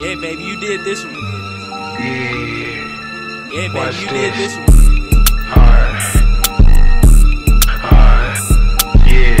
Yeah, baby, you did this one. Yeah, Yeah, baby, Watch you did this. this one. hard. Hard. Yeah.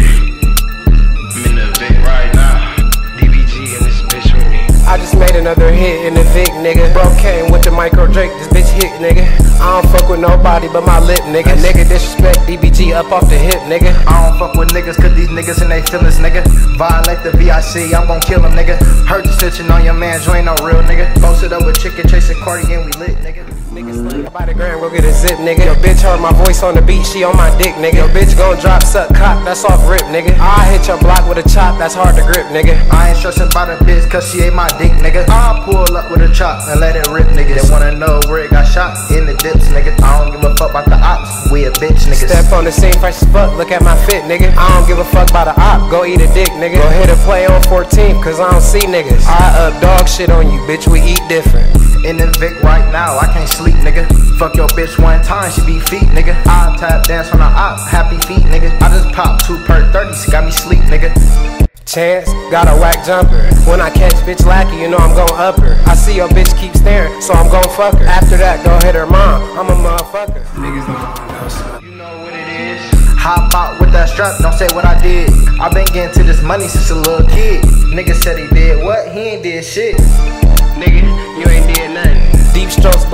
I'm in the Vic right now. DBG in this bitch with me. I just made another hit in the Vic, nigga. Bro came with the micro Draco, this bitch hit, nigga. I don't fuck with nobody but my lip, nigga. Nigga disrespect DBG up off the hip, nigga. I don't fuck with niggas cause these niggas in they feelings, nigga. Violate the VIC, I'm gon' kill them, nigga. Heard you snitching on your man, you ain't no real nigga. Posted up with chicken, chasing Cardi, and we lit, nigga. Niggas by the gram, go get a zip, nigga. Your bitch heard my voice on the beat, she on my dick, nigga. Your bitch gon' drop, suck, cock, that's off rip, nigga. I hit your block with a chop, that's hard to grip, nigga. I ain't stressing about a bitch cause she ate my dick, nigga. I'll pull up with a chop and let it rip, nigga. They wanna know where it got shot in the dips, nigga. I don't give a fuck about the ops, we a bitch, nigga. Step on the scene, fresh as fuck, look at my fit, nigga. I don't give a fuck about a op, go eat a dick, nigga. Go hit a play on 14, cause I don't see niggas. I up dog shit on you, bitch, we eat different. In the Vic right now, I can't sleep, nigga. Fuck your bitch one time, she be feet, nigga. I tap dance on the op, happy feet, nigga. I just pop two per 30, she got me sleep. Chance, got a whack jumper. When I catch bitch lackey, you know I'm gon' up her. I see your bitch keep staring, so I'm gon' fuck her. After that, go hit her mom, I'm a motherfucker. Niggas don't want to know, you know what it is. Hop out with that strap, don't say what I did. i been getting to this money since a little kid. Nigga said he did what? He ain't did shit. Nigga,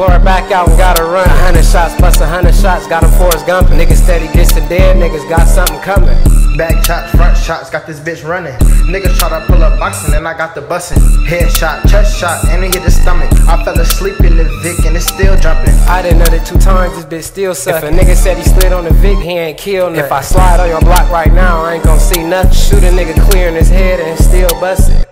blow her back out and gotta run. A hundred shots plus a hundred shots, got him Forrest Gump. Niggas steady gets to dead, niggas got something coming. Back shots, front shots, got this bitch running. Niggas try to pull up boxing and I got the bussin'. Head shot, chest shot, and it hit the stomach. I fell asleep in the Vic and it's still jumping. I done nutted two times, this bitch still suck. If a nigga said he slid on the Vic, he ain't killed nothing. If I slide on your block right now, I ain't gon' see nothing. Shoot a nigga clear in his head and still bust it.